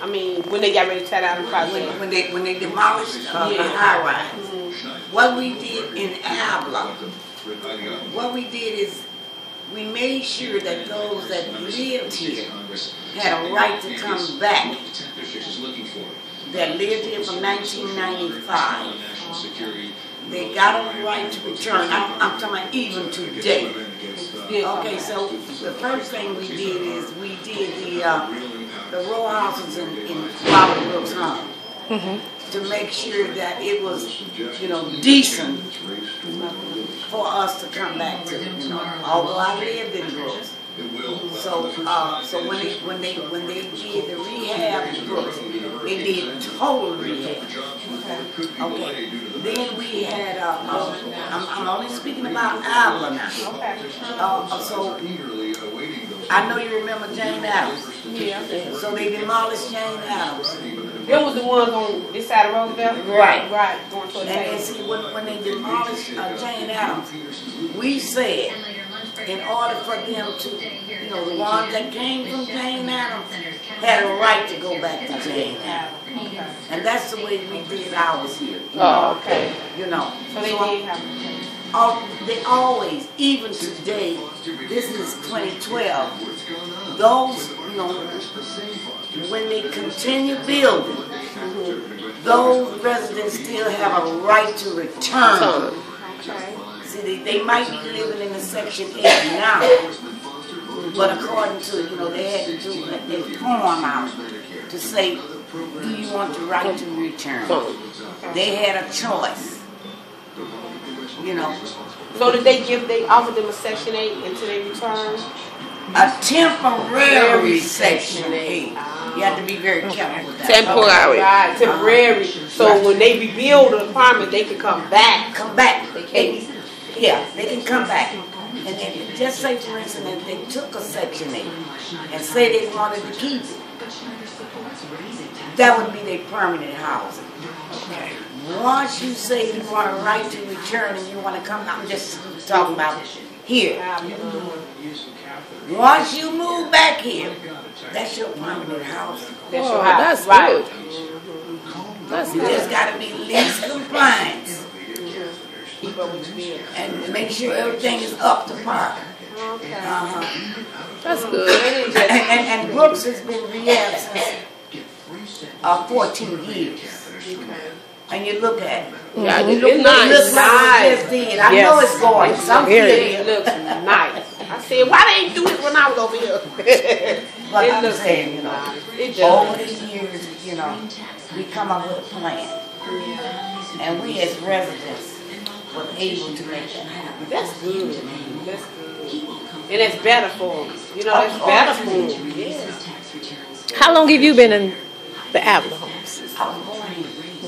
I mean, when they got ready to tear down the project. when, when they, when they demolished, uh, the high rise. What we did in ABLA, what we did is, we made sure that those that lived here had a right to come back, that lived here from nineteen ninety-five. They got a right to return, I'm, I'm talking about even today. Okay, so the first thing we did is, we did the, uh, the row houses in, in Robert Brooks' home. To make sure that it was, you know, decent for us to come back to, you know, although I lived in Brooks. So, uh, so when they, when they, when they did the rehab in Brooks, they did total rehab. Okay, then we had, uh, uh, I'm, I'm only speaking about ABLA now. Okay. Uh, so, I know you remember Jane Addams. Yeah. So they demolished Jane Addams. Them was the ones on this side of Roosevelt? Right. Right, going toward And then the see, when, when they demolished uh, Jane Addams, we said, in order for them to, you know, the ones that came from Jane Addams had a right to go back to Jane Addams. And that's the way we did ours here. you oh, know, Oh, okay. You know. So they did have, Al- they always, even today, this is 2012, those, you know, when they continue building, those residents still have a right to return. okay. See, they, they might be living in the section eight now, but according to, you know, they had to do a a form out to say, do you want the right to return? They had a choice. You know, So did they give, they offered them a section eight until they returned? a temporary section eight. You have to be very careful with that. Temporary. Right, temporary. So when they rebuild the apartment, they can come back. Come back. They can't. Yeah, they can come back. And then, just say for instance, if they took a section eight and say they wanted to keep it, that would be their permanent housing. Okay. Once you say you want a right to return and you want to come, I'm just talking about here. Once you move back here, that's your permanent housing. That's Oh, your house. that's right. good. That's You just gotta be lease compliance Keep up with your bill. And make sure everything is up to par. Okay. Uh-huh. That's good. And, and, and Brooks has been rehab since, uh, fourteen years. And you look at it. Yeah, It it look look It nice. looks like it just did. I know Yes. it's gorgeous. I'm Very. It looks nice. I said, why they ain't do it when I was over here? But it I'm looks saying, you know, nice. It over the years, you know, we come up with a plan. And we as residents were able to make that happen. That's good. That's good. And that's better for them. You know, that's Oh, better for them. Yeah. How long have you been in the ABLA homes? I was born here.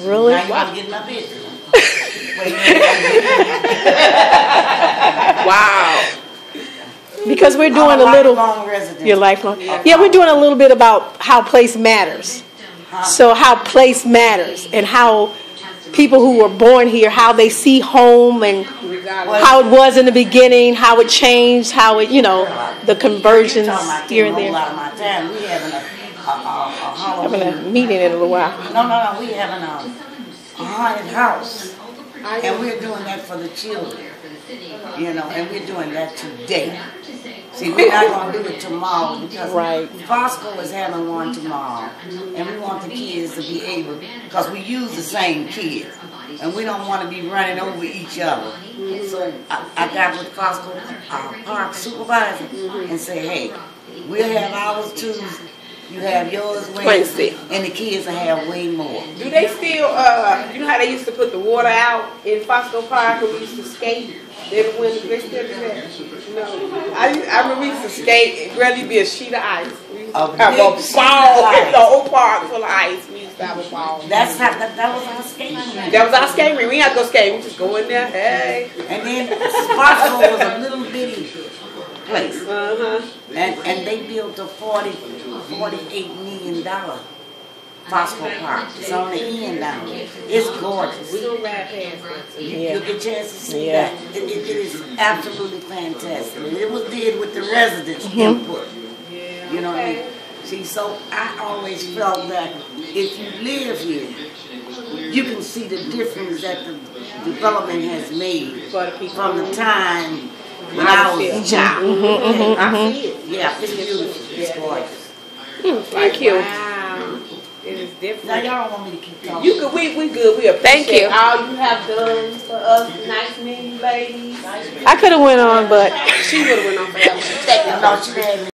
Really? Now you wanna get my business. Wait a minute. Wow. Because we're I'm doing a little. resident. Your lifelong. Yeah, we're doing a little bit about how place matters. So how place matters and how people who were born here, how they see home and how it was in the beginning, how it changed, how it, you know, the conversions here and there. lot of. We having a meeting in a little while. No, no, no, we having a, a haunted house. And we're doing that for the children. You know, and we're doing that today. See, we're not gonna do it tomorrow because Right. Fosco is having one tomorrow. And we want the kids to be able, because we use the same kids. And we don't wanna be running over each other. So I, I got with Fosco, uh, park supervisor and say, hey, we'll have ours Tuesday, you have yours Wednesday, Wednesday. and the kids will have way more. Do they still, uh, you know how they used to put the water out in Fosco Park and we used to skate? They the they still do that? No. I, I remember we used to skate, it really be a sheet of ice. We used to A have big a ball of in ice. the whole park full of ice. We used to have a ball. That's how, that, that was our skating. That was our skating rink. We had to go skating. We just go in there, hey. And then Sparkle was a little bitty place. Uh-huh. And, and they built a 40, 48 million dollar Fosco Park. It's on the end down there. It's gorgeous. We gonna ride past that. Yeah. You get a chance to see Yeah. that. It, it, it is absolutely fantastic. And it was did with the residents' mm-hmm. input. Yeah. You know what I mean? See, so I always felt that if you live here, you can see the difference that the development has made For the people. from the time when I was a child. Mm-hmm, mm-hmm, I see it. Yeah, it's beautiful. It's gorgeous. Mm, thank you. Wow. It is Now different. y'all don't want me to keep talking. You could, we, we good. We appreciate Thank you. all you have done for us. Nice meeting you ladies. I could have went on, but She would have went on forever. No, she had me